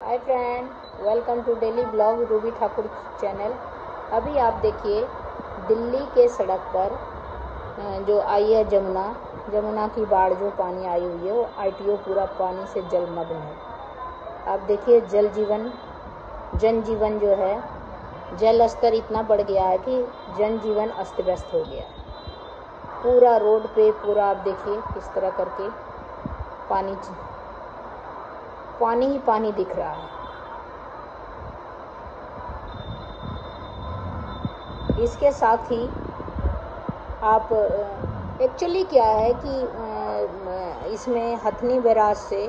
Hi friend welcome to daily blog Ruby Thakur channel अभी आप देखिए, दिल्ली के सड़क पर जो आई है जमुना जमुना की बाढ़ जो पानी आई हुई है, वो आईटीओ पूरा पानी से जलमग्न है। आप देखिए, जल जीवन, जन जीवन जो है, जल स्तर इतना बढ़ गया है कि जन जीवन अस्त व्यस्त हो गया। है पूरा रोड पे पूरा आप देखिए, किस तरह करके पानी पानी ही पानी दिख रहा है। इसके साथ ही आप एक्चुअली क्या है कि इसमें हथनी बैराज से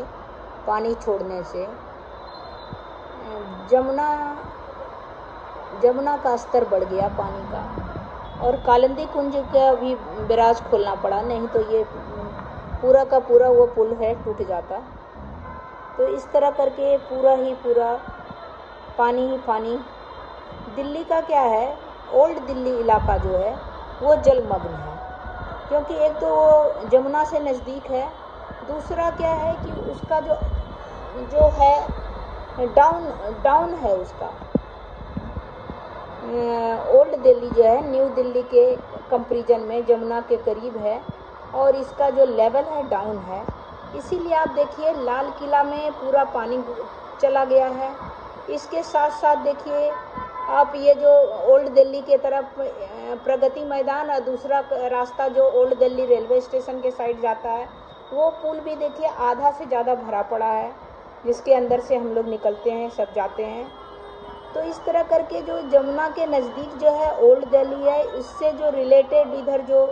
पानी छोड़ने से जमुना जमुना का स्तर बढ़ गया पानी का। और कालिंदी कुंज का भी बैराज खोलना पड़ा, नहीं तो ये पूरा का पूरा वो पुल है टूट जाता। तो इस तरह करके पूरा ही पूरा पानी ही पानी। दिल्ली का क्या है? ओल्ड दिल्ली इलाका जो है, वो जलमग्न है। क्योंकि एक तो वो जमुना से नज़दीक है, दूसरा क्या है कि उसका जो जो है डाउन डाउन है उसका। ओल्ड दिल्ली जो है न्यू दिल्ली के कंपेरिजन में जमुना के करीब है, और इसका जो लेवल है डाउन है। इसीलिए आप देखिए, लाल किला में पूरा पानी चला गया है। इसके साथ साथ देखिए, आप ये जो ओल्ड दिल्ली के तरफ़ प्रगति मैदान और दूसरा रास्ता जो ओल्ड दिल्ली रेलवे स्टेशन के साइड जाता है, वो पुल भी देखिए आधा से ज़्यादा भरा पड़ा है, जिसके अंदर से हम लोग निकलते हैं, सब जाते हैं। तो इस तरह करके जो जमुना के नज़दीक जो है ओल्ड दिल्ली है, इससे जो रिलेटेड इधर जो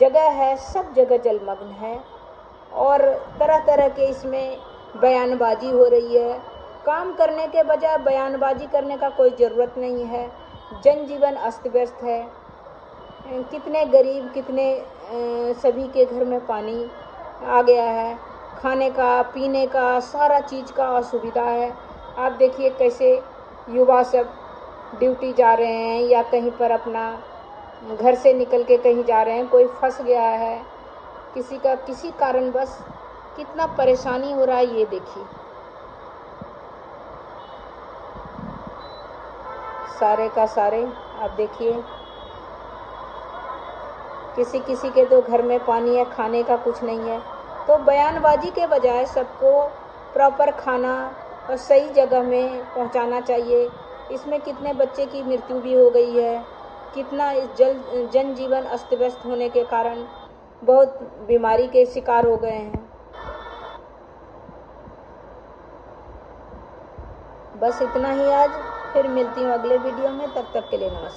जगह है, सब जगह जलमग्न है। और तरह तरह के इसमें बयानबाजी हो रही है। काम करने के बजाय बयानबाजी करने का कोई ज़रूरत नहीं है। जनजीवन अस्त व्यस्त है। कितने गरीब, कितने सभी के घर में पानी आ गया है। खाने का, पीने का, सारा चीज़ का असुविधा है। आप देखिए कैसे युवा सब ड्यूटी जा रहे हैं या कहीं पर अपना घर से निकल के कहीं जा रहे हैं। कोई फंस गया है। किसी का, किसी कारणवश कितना परेशानी हो रहा है ये देखिए। सारे का सारे, आप देखिए। किसी किसी के तो घर में पानी है खाने का कुछ नहीं है। तो बयानबाजी के बजाय सबको प्रॉपर खाना और सही जगह में पहुंचाना चाहिए। इसमें कितने बच्चे की मृत्यु भी हो गई है। कितना जल, जनजीवन अस्त व्यस्त होने के कारण बहुत बीमारी के शिकार हो गए हैं। बस इतना ही आज, फिर मिलती हूँ अगले वीडियो में, तब तक के लिए नमस्कार।